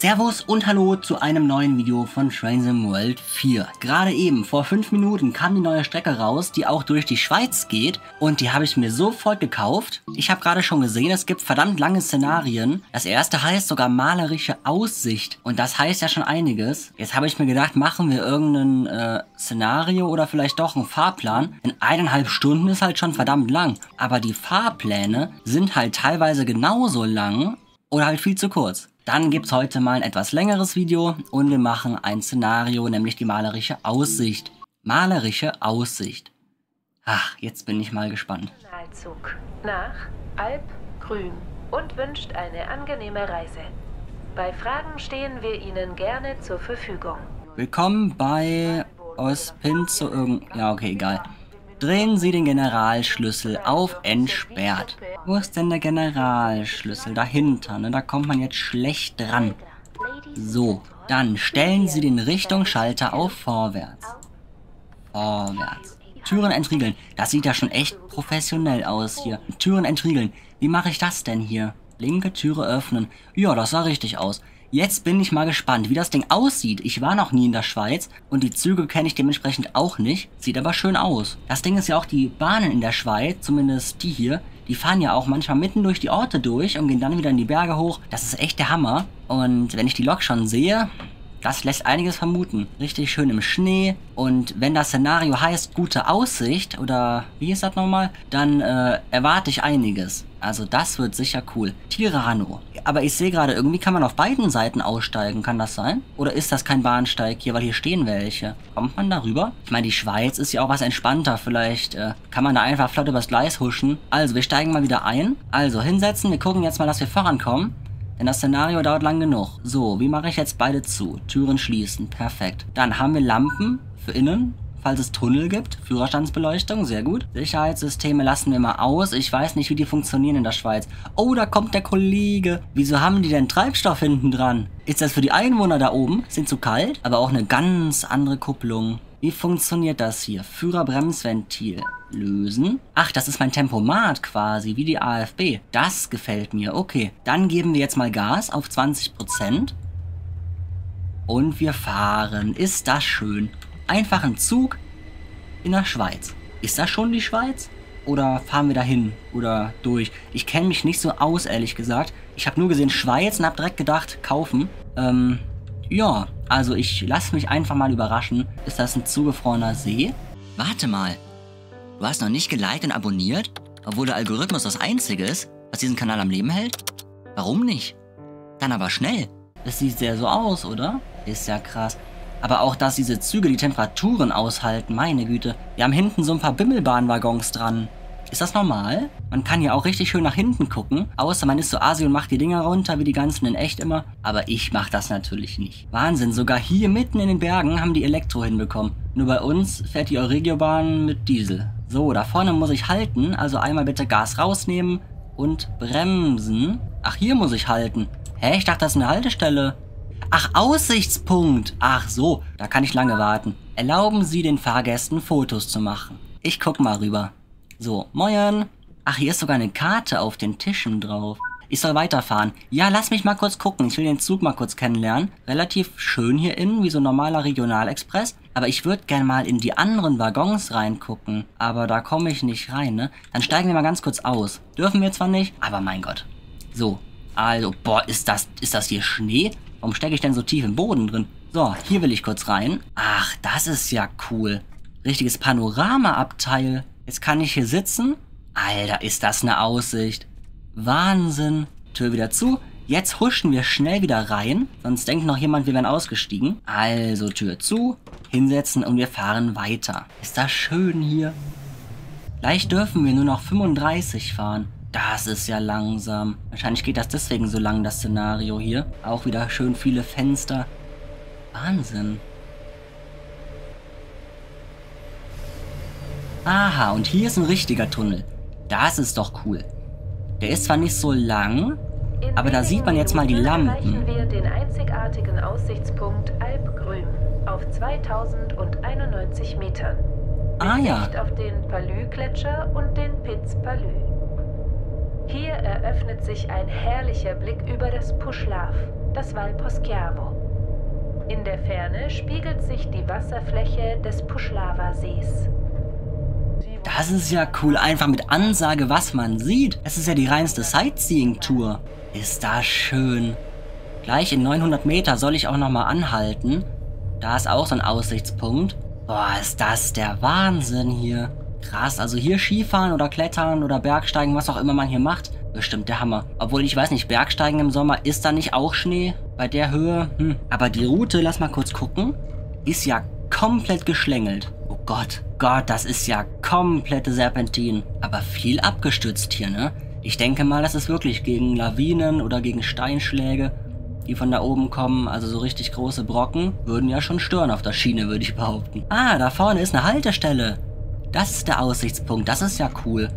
Servus und Hallo zu einem neuen Video von Trainsim World 4. Gerade eben, vor 5 Minuten, kam die neue Strecke raus, die auch durch die Schweiz geht und die habe ich mir sofort gekauft. Ich habe gerade schon gesehen, es gibt verdammt lange Szenarien. Das erste heißt sogar malerische Aussicht und das heißt ja schon einiges. Jetzt habe ich mir gedacht, machen wir irgendein äh, Szenario oder vielleicht doch einen Fahrplan. In eineinhalb Stunden ist halt schon verdammt lang, aber die Fahrpläne sind halt teilweise genauso lang oder halt viel zu kurz. Dann gibt es heute mal ein etwas längeres Video und wir machen ein Szenario, nämlich die malerische Aussicht. Malerische Aussicht. Ach, jetzt bin ich mal gespannt. Zug nach Alp Grün und wünscht eine angenehme Reise. Bei Fragen stehen wir Ihnen gerne zur Verfügung. Willkommen bei Ospin zu irgend... Ja, okay, egal. Drehen Sie den Generalschlüssel auf entsperrt. Wo ist denn der Generalschlüssel? Dahinter, ne? Da kommt man jetzt schlecht dran. So, dann stellen Sie den Richtungsschalter auf vorwärts. Vorwärts. Türen entriegeln. Das sieht ja schon echt professionell aus hier. Türen entriegeln. Wie mache ich das denn hier? Linke Türe öffnen. Ja, das sah richtig aus. Jetzt bin ich mal gespannt, wie das Ding aussieht. Ich war noch nie in der Schweiz und die Züge kenne ich dementsprechend auch nicht. Sieht aber schön aus. Das Ding ist ja auch die Bahnen in der Schweiz, zumindest die hier, die fahren ja auch manchmal mitten durch die Orte durch und gehen dann wieder in die Berge hoch. Das ist echt der Hammer. Und wenn ich die Lok schon sehe, das lässt einiges vermuten. Richtig schön im Schnee. Und wenn das Szenario heißt gute Aussicht, oder wie ist das nochmal, dann äh, erwarte ich einiges. Also das wird sicher cool. Tirano. Aber ich sehe gerade, irgendwie kann man auf beiden Seiten aussteigen. Kann das sein? Oder ist das kein Bahnsteig hier, weil hier stehen welche? Kommt man darüber? Ich meine, die Schweiz ist ja auch was entspannter. Vielleicht äh, kann man da einfach flott übers Gleis huschen. Also, wir steigen mal wieder ein. Also, hinsetzen. Wir gucken jetzt mal, dass wir vorankommen. Denn das Szenario dauert lang genug. So, wie mache ich jetzt beide zu? Türen schließen. Perfekt. Dann haben wir Lampen für innen, falls es Tunnel gibt. Führerstandsbeleuchtung, sehr gut. Sicherheitssysteme lassen wir mal aus. Ich weiß nicht, wie die funktionieren in der Schweiz. Oh, da kommt der Kollege. Wieso haben die denn Treibstoff hinten dran? Ist das für die Einwohner da oben? Sind zu kalt? Aber auch eine ganz andere Kupplung. Wie funktioniert das hier? Führerbremsventil lösen. Ach, das ist mein Tempomat quasi, wie die AFB. Das gefällt mir. Okay, dann geben wir jetzt mal Gas auf 20%. Und wir fahren. Ist das schön. Einfach ein Zug in der Schweiz. Ist das schon die Schweiz? Oder fahren wir dahin oder durch? Ich kenne mich nicht so aus, ehrlich gesagt. Ich habe nur gesehen Schweiz und habe direkt gedacht, kaufen. Ähm, ja, also ich lasse mich einfach mal überraschen. Ist das ein zugefrorener See? Warte mal. Du hast noch nicht geliked und abonniert? Obwohl der Algorithmus das Einzige ist, was diesen Kanal am Leben hält? Warum nicht? Dann aber schnell. Das sieht sehr so aus, oder? Ist ja krass. Aber auch, dass diese Züge die Temperaturen aushalten, meine Güte. Wir haben hinten so ein paar Bimmelbahnwaggons dran. Ist das normal? Man kann ja auch richtig schön nach hinten gucken, außer man ist so Asi und macht die Dinger runter, wie die ganzen in echt immer. Aber ich mach das natürlich nicht. Wahnsinn, sogar hier mitten in den Bergen haben die Elektro hinbekommen. Nur bei uns fährt die Euregiobahn mit Diesel. So, da vorne muss ich halten, also einmal bitte Gas rausnehmen und bremsen. Ach, hier muss ich halten. Hä, ich dachte, das ist eine Haltestelle. Ach, Aussichtspunkt. Ach so, da kann ich lange warten. Erlauben Sie den Fahrgästen Fotos zu machen. Ich guck mal rüber. So, moin. Ach, hier ist sogar eine Karte auf den Tischen drauf. Ich soll weiterfahren. Ja, lass mich mal kurz gucken. Ich will den Zug mal kurz kennenlernen. Relativ schön hier innen, wie so ein normaler Regionalexpress. Aber ich würde gerne mal in die anderen Waggons reingucken. Aber da komme ich nicht rein, ne? Dann steigen wir mal ganz kurz aus. Dürfen wir zwar nicht, aber mein Gott. So, also, boah, ist das, ist das hier Schnee? Warum stecke ich denn so tief im Boden drin? So, hier will ich kurz rein. Ach, das ist ja cool. Richtiges Panoramaabteil. Jetzt kann ich hier sitzen. Alter, ist das eine Aussicht. Wahnsinn. Tür wieder zu. Jetzt huschen wir schnell wieder rein, sonst denkt noch jemand, wir wären ausgestiegen. Also Tür zu, hinsetzen und wir fahren weiter. Ist das schön hier? Vielleicht dürfen wir nur noch 35 fahren. Das ist ja langsam. Wahrscheinlich geht das deswegen so lang, das Szenario hier. Auch wieder schön viele Fenster. Wahnsinn. Aha, und hier ist ein richtiger Tunnel. Das ist doch cool. Der ist zwar nicht so lang, In aber da sieht man jetzt mal die Lampen. wir den einzigartigen Aussichtspunkt Alpgrün auf 2091 Metern. Ah ja. Sicht auf den Palü-Gletscher und den Piz Palü. Hier eröffnet sich ein herrlicher Blick über das Puschlaf, das Val Poschiavo. In der Ferne spiegelt sich die Wasserfläche des Puschlava-Sees. Das ist ja cool, einfach mit Ansage, was man sieht. Es ist ja die reinste Sightseeing-Tour. Ist das schön. Gleich in 900 Meter soll ich auch nochmal anhalten. Da ist auch so ein Aussichtspunkt. Boah, ist das der Wahnsinn hier. Krass, also hier Skifahren oder Klettern oder Bergsteigen, was auch immer man hier macht, bestimmt der Hammer. Obwohl, ich weiß nicht, Bergsteigen im Sommer, ist da nicht auch Schnee bei der Höhe? Hm. Aber die Route, lass mal kurz gucken, ist ja komplett geschlängelt. Oh Gott, Gott, das ist ja komplette Serpentin. Aber viel abgestützt hier, ne? Ich denke mal, das ist wirklich gegen Lawinen oder gegen Steinschläge, die von da oben kommen. Also so richtig große Brocken würden ja schon stören auf der Schiene, würde ich behaupten. Ah, da vorne ist eine Haltestelle. Das ist der Aussichtspunkt, das ist ja cool.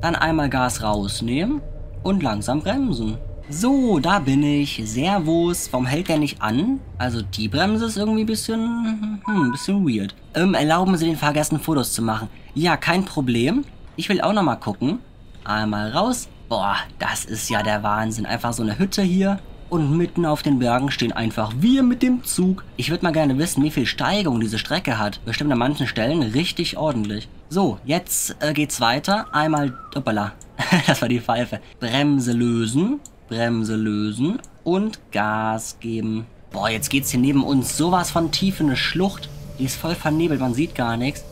Dann einmal Gas rausnehmen und langsam bremsen. So, da bin ich. Servus. Warum hält der nicht an? Also die Bremse ist irgendwie ein bisschen, hm, ein bisschen weird. Ähm, erlauben Sie den Fahrgästen Fotos zu machen. Ja, kein Problem. Ich will auch nochmal gucken. Einmal raus. Boah, das ist ja der Wahnsinn. Einfach so eine Hütte hier und mitten auf den Bergen stehen einfach wir mit dem Zug. Ich würde mal gerne wissen, wie viel Steigung diese Strecke hat. Bestimmt an manchen Stellen richtig ordentlich. So, jetzt äh, geht's weiter. Einmal, hoppala, das war die Pfeife. Bremse lösen, Bremse lösen und Gas geben. Boah, jetzt geht's hier neben uns sowas von tief in eine Schlucht. Die ist voll vernebelt, man sieht gar nichts.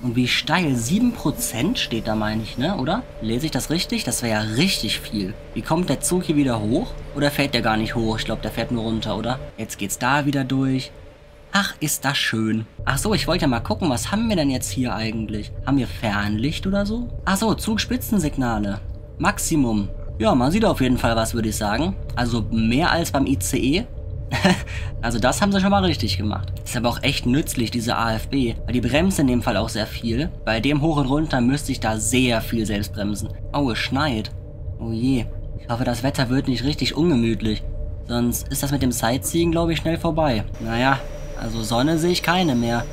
Und wie steil? 7% steht da, meine ich, ne? Oder? Lese ich das richtig? Das wäre ja richtig viel. Wie kommt der Zug hier wieder hoch? Oder fährt der gar nicht hoch? Ich glaube, der fährt nur runter, oder? Jetzt geht's da wieder durch. Ach, ist das schön. Ach so, ich wollte ja mal gucken, was haben wir denn jetzt hier eigentlich? Haben wir Fernlicht oder so? Ach so, Zugspitzensignale. Maximum. Ja, man sieht auf jeden Fall was, würde ich sagen. Also mehr als beim ICE. also das haben sie schon mal richtig gemacht. Ist aber auch echt nützlich, diese AFB, weil die bremst in dem Fall auch sehr viel. Bei dem hoch und runter müsste ich da sehr viel selbst bremsen. Oh, es schneit. Oh je. Ich hoffe, das Wetter wird nicht richtig ungemütlich. Sonst ist das mit dem Sightseeing, glaube ich, schnell vorbei. Naja, also Sonne sehe ich keine mehr.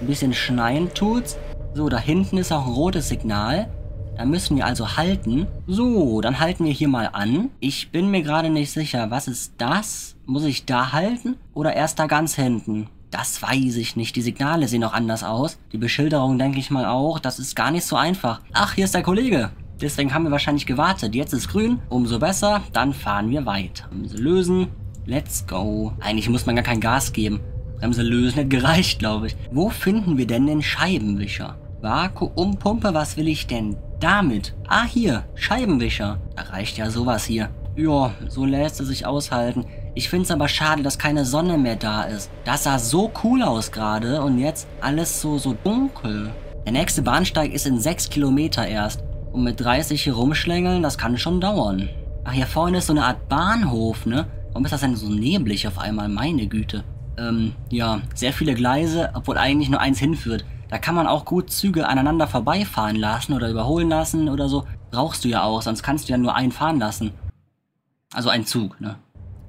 Ein bisschen schneien tut's. So, da hinten ist auch ein rotes Signal. Da müssen wir also halten. So, dann halten wir hier mal an. Ich bin mir gerade nicht sicher. Was ist das? Muss ich da halten? Oder erst da ganz hinten? Das weiß ich nicht. Die Signale sehen auch anders aus. Die Beschilderung denke ich mal auch. Das ist gar nicht so einfach. Ach, hier ist der Kollege. Deswegen haben wir wahrscheinlich gewartet. Jetzt ist grün. Umso besser. Dann fahren wir weiter. Bremse lösen. Let's go. Eigentlich muss man gar kein Gas geben. Bremse lösen hätte gereicht, glaube ich. Wo finden wir denn den Scheibenwischer? Vakuumpumpe, was will ich denn damit? Ah, hier, Scheibenwischer. Da reicht ja sowas hier. Ja, so lässt es sich aushalten. Ich finde es aber schade, dass keine Sonne mehr da ist. Das sah so cool aus gerade und jetzt alles so, so dunkel. Der nächste Bahnsteig ist in 6 Kilometer erst. Und mit 30 hier rumschlängeln, das kann schon dauern. Ach, hier vorne ist so eine Art Bahnhof, ne? Warum ist das denn so neblig auf einmal? Meine Güte. Ähm, ja, sehr viele Gleise, obwohl eigentlich nur eins hinführt. Da kann man auch gut Züge aneinander vorbeifahren lassen oder überholen lassen oder so. Brauchst du ja auch, sonst kannst du ja nur einen fahren lassen. Also ein Zug, ne?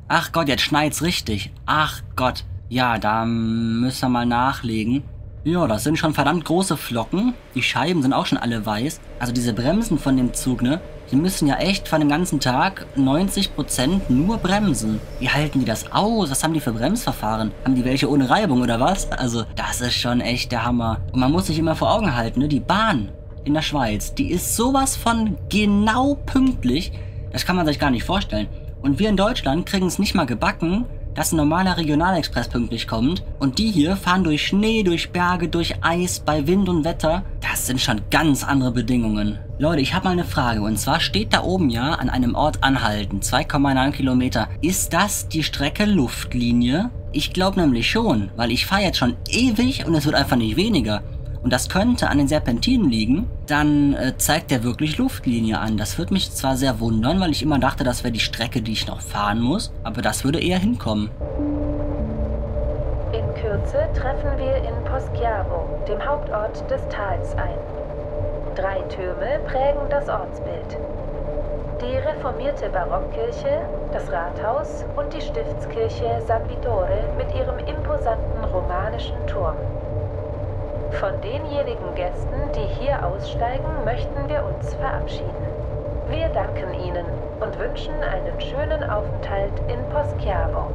Ach Gott, jetzt schneit's richtig. Ach Gott. Ja, da müssen wir mal nachlegen. Ja, das sind schon verdammt große Flocken. Die Scheiben sind auch schon alle weiß. Also diese Bremsen von dem Zug, ne? Die müssen ja echt von dem ganzen Tag 90% nur bremsen. Wie halten die das aus? Was haben die für Bremsverfahren? Haben die welche ohne Reibung oder was? Also, das ist schon echt der Hammer. Und man muss sich immer vor Augen halten, ne? Die Bahn in der Schweiz, die ist sowas von genau pünktlich. Das kann man sich gar nicht vorstellen. Und wir in Deutschland kriegen es nicht mal gebacken, dass ein normaler Regionalexpress pünktlich kommt. Und die hier fahren durch Schnee, durch Berge, durch Eis, bei Wind und Wetter. Das sind schon ganz andere Bedingungen. Leute, ich habe mal eine Frage. Und zwar steht da oben ja an einem Ort anhalten. 2,9 Kilometer. Ist das die Strecke Luftlinie? Ich glaube nämlich schon, weil ich fahre jetzt schon ewig und es wird einfach nicht weniger und das könnte an den Serpentinen liegen, dann äh, zeigt der wirklich Luftlinie an. Das würde mich zwar sehr wundern, weil ich immer dachte, das wäre die Strecke, die ich noch fahren muss, aber das würde eher hinkommen. In Kürze treffen wir in Poschiavo, dem Hauptort des Tals, ein. Drei Türme prägen das Ortsbild. Die reformierte Barockkirche, das Rathaus und die Stiftskirche San Vittore mit ihrem imposanten romanischen Turm. Von denjenigen Gästen, die hier aussteigen, möchten wir uns verabschieden. Wir danken Ihnen und wünschen einen schönen Aufenthalt in Poschiavo.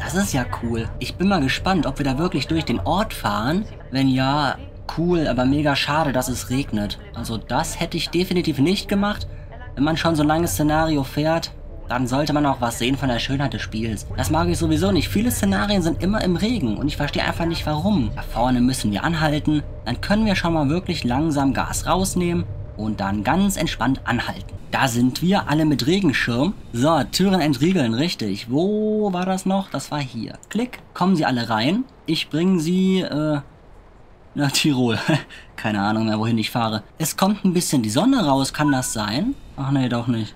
Das ist ja cool. Ich bin mal gespannt, ob wir da wirklich durch den Ort fahren. Wenn ja, cool, aber mega schade, dass es regnet. Also das hätte ich definitiv nicht gemacht. Wenn man schon so ein langes Szenario fährt, dann sollte man auch was sehen von der Schönheit des Spiels. Das mag ich sowieso nicht. Viele Szenarien sind immer im Regen und ich verstehe einfach nicht warum. Da vorne müssen wir anhalten, dann können wir schon mal wirklich langsam Gas rausnehmen und dann ganz entspannt anhalten. Da sind wir alle mit Regenschirm. So, Türen entriegeln, richtig. Wo war das noch? Das war hier. Klick, kommen Sie alle rein. Ich bringe Sie, äh, nach Tirol. Keine Ahnung mehr, wohin ich fahre. Es kommt ein bisschen die Sonne raus, kann das sein? Ach nee, doch nicht.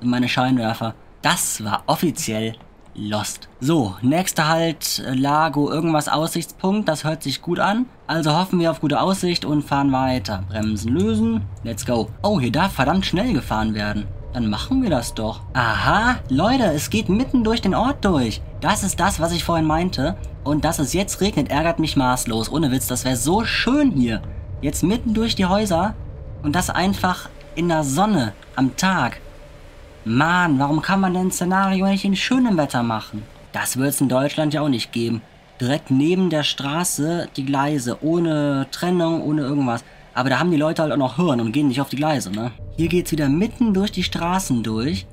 Meine Scheinwerfer. Das war offiziell Lost. So, nächster Halt, Lago, irgendwas Aussichtspunkt, das hört sich gut an. Also hoffen wir auf gute Aussicht und fahren weiter. Bremsen lösen, let's go. Oh, hier darf verdammt schnell gefahren werden. Dann machen wir das doch. Aha, Leute, es geht mitten durch den Ort durch. Das ist das, was ich vorhin meinte. Und dass es jetzt regnet, ärgert mich maßlos. Ohne Witz, das wäre so schön hier. Jetzt mitten durch die Häuser und das einfach in der Sonne am Tag. Mann, warum kann man denn ein Szenario nicht in schönem Wetter machen? Das wird es in Deutschland ja auch nicht geben. Direkt neben der Straße die Gleise, ohne Trennung, ohne irgendwas. Aber da haben die Leute halt auch noch Hirn und gehen nicht auf die Gleise, ne? Hier geht's wieder mitten durch die Straßen durch.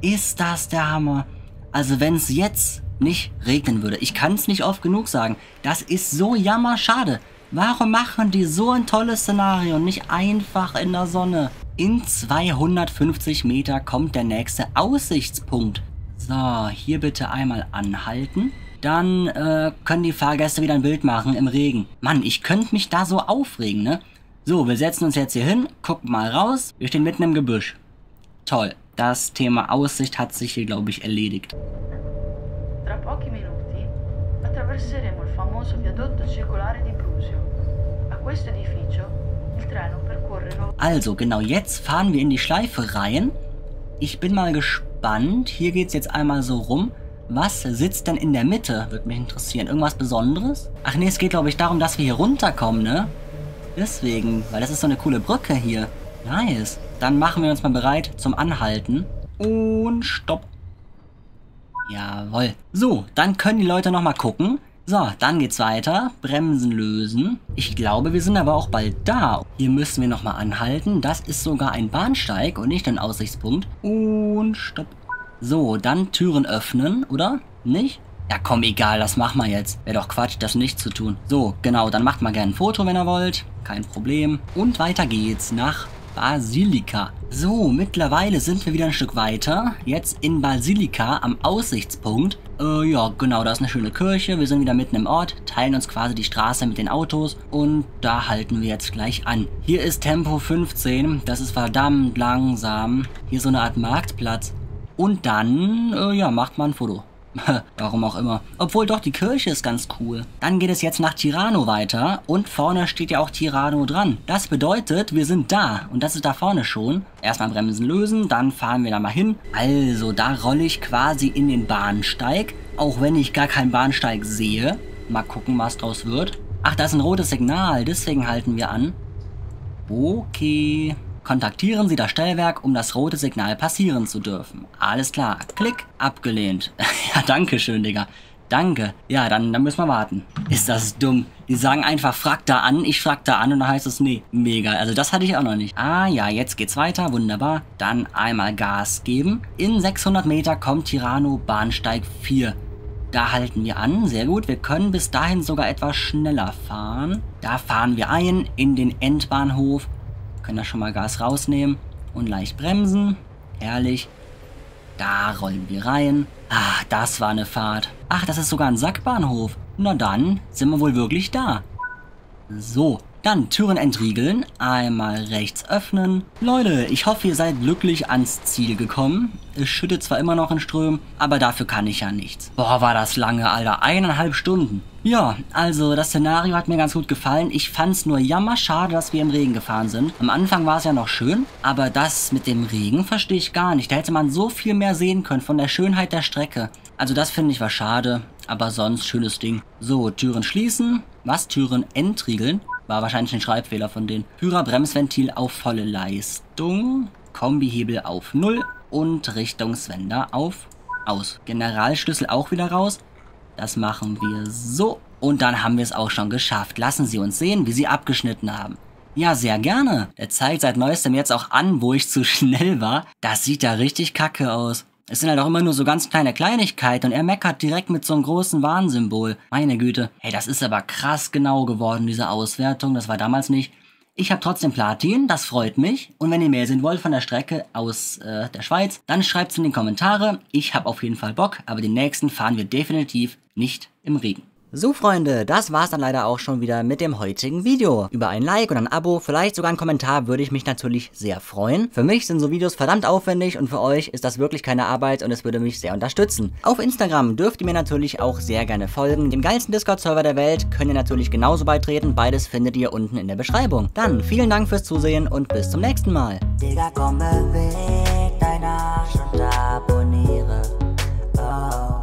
Ist das der Hammer? Also wenn es jetzt nicht regnen würde, ich kann es nicht oft genug sagen, das ist so jammerschade. Warum machen die so ein tolles Szenario nicht einfach in der Sonne? In 250 Meter kommt der nächste Aussichtspunkt. So, hier bitte einmal anhalten. Dann äh, können die Fahrgäste wieder ein Bild machen im Regen. Mann, ich könnte mich da so aufregen, ne? So, wir setzen uns jetzt hier hin, gucken mal raus. Wir stehen mitten im Gebüsch. Toll. Das Thema Aussicht hat sich hier, glaube ich, erledigt. Tra pochi minuti attraverseremo il famoso viadotto circolare di questo edificio il treno percorre... Also, genau jetzt fahren wir in die Schleife rein. Ich bin mal gespannt. Hier geht es jetzt einmal so rum. Was sitzt denn in der Mitte? Würde mich interessieren. Irgendwas Besonderes? Ach nee, es geht glaube ich darum, dass wir hier runterkommen, ne? Deswegen, weil das ist so eine coole Brücke hier. Nice. Dann machen wir uns mal bereit zum Anhalten. Und stopp. Jawohl. So, dann können die Leute nochmal gucken. So, dann geht's weiter. Bremsen lösen. Ich glaube, wir sind aber auch bald da. Hier müssen wir nochmal anhalten. Das ist sogar ein Bahnsteig und nicht ein Aussichtspunkt. Und stopp. So, dann Türen öffnen, oder? Nicht? Ja komm, egal, das machen wir jetzt. Wäre doch Quatsch, das nicht zu tun. So, genau, dann macht mal gerne ein Foto, wenn ihr wollt. Kein Problem. Und weiter geht's nach Basilika. So, mittlerweile sind wir wieder ein Stück weiter. Jetzt in Basilika am Aussichtspunkt. Äh, ja, genau, da ist eine schöne Kirche. Wir sind wieder mitten im Ort, teilen uns quasi die Straße mit den Autos und da halten wir jetzt gleich an. Hier ist Tempo 15. Das ist verdammt langsam. Hier so eine Art Marktplatz. Und dann, äh, ja, macht man ein Foto. Warum auch immer. Obwohl doch, die Kirche ist ganz cool. Dann geht es jetzt nach Tirano weiter und vorne steht ja auch Tirano dran. Das bedeutet, wir sind da und das ist da vorne schon. Erstmal Bremsen lösen, dann fahren wir da mal hin. Also, da rolle ich quasi in den Bahnsteig, auch wenn ich gar keinen Bahnsteig sehe. Mal gucken, was draus wird. Ach, da ist ein rotes Signal, deswegen halten wir an. Okay. Kontaktieren Sie das Stellwerk, um das rote Signal passieren zu dürfen. Alles klar. Klick. Abgelehnt. ja, danke schön, Digga. Danke. Ja, dann, dann müssen wir warten. Ist das dumm. Die sagen einfach, frag da an, ich frag da an und dann heißt es, nee, mega. Also das hatte ich auch noch nicht. Ah ja, jetzt geht's weiter, wunderbar. Dann einmal Gas geben. In 600 Meter kommt Tirano Bahnsteig 4. Da halten wir an, sehr gut. Wir können bis dahin sogar etwas schneller fahren. Da fahren wir ein in den Endbahnhof können da schon mal Gas rausnehmen und leicht bremsen. Herrlich. Da rollen wir rein. Ah, das war eine Fahrt. Ach, das ist sogar ein Sackbahnhof. Na dann sind wir wohl wirklich da. So, dann Türen entriegeln, einmal rechts öffnen. Leute, ich hoffe, ihr seid glücklich ans Ziel gekommen. Es schüttet zwar immer noch in Strömen, aber dafür kann ich ja nichts. Boah, war das lange, Alter. Eineinhalb Stunden. Ja, also das Szenario hat mir ganz gut gefallen. Ich fand's nur jammerschade, dass wir im Regen gefahren sind. Am Anfang war es ja noch schön, aber das mit dem Regen verstehe ich gar nicht. Da hätte man so viel mehr sehen können von der Schönheit der Strecke. Also das finde ich war schade, aber sonst schönes Ding. So, Türen schließen. Was? Türen entriegeln? War wahrscheinlich ein Schreibfehler von denen. Führerbremsventil auf volle Leistung. Kombihebel auf 0 und Richtungswender auf aus. Generalschlüssel auch wieder raus. Das machen wir so. Und dann haben wir es auch schon geschafft. Lassen Sie uns sehen, wie Sie abgeschnitten haben. Ja, sehr gerne. Er zeigt seit neuestem jetzt auch an, wo ich zu schnell war. Das sieht ja richtig kacke aus. Es sind halt auch immer nur so ganz kleine Kleinigkeiten und er meckert direkt mit so einem großen Warnsymbol. Meine Güte. Hey, das ist aber krass genau geworden, diese Auswertung. Das war damals nicht. Ich habe trotzdem Platin, das freut mich. Und wenn ihr mehr sehen wollt von der Strecke aus äh, der Schweiz, dann schreibt es in die Kommentare. Ich habe auf jeden Fall Bock, aber den nächsten fahren wir definitiv nicht im Regen. So Freunde, das war's dann leider auch schon wieder mit dem heutigen Video. Über ein Like und ein Abo, vielleicht sogar ein Kommentar würde ich mich natürlich sehr freuen. Für mich sind so Videos verdammt aufwendig und für euch ist das wirklich keine Arbeit und es würde mich sehr unterstützen. Auf Instagram dürft ihr mir natürlich auch sehr gerne folgen. Dem geilsten Discord-Server der Welt könnt ihr natürlich genauso beitreten. Beides findet ihr unten in der Beschreibung. Dann vielen Dank fürs Zusehen und bis zum nächsten Mal. Digga, komm, beweg dein Arsch und abonniere. Oh.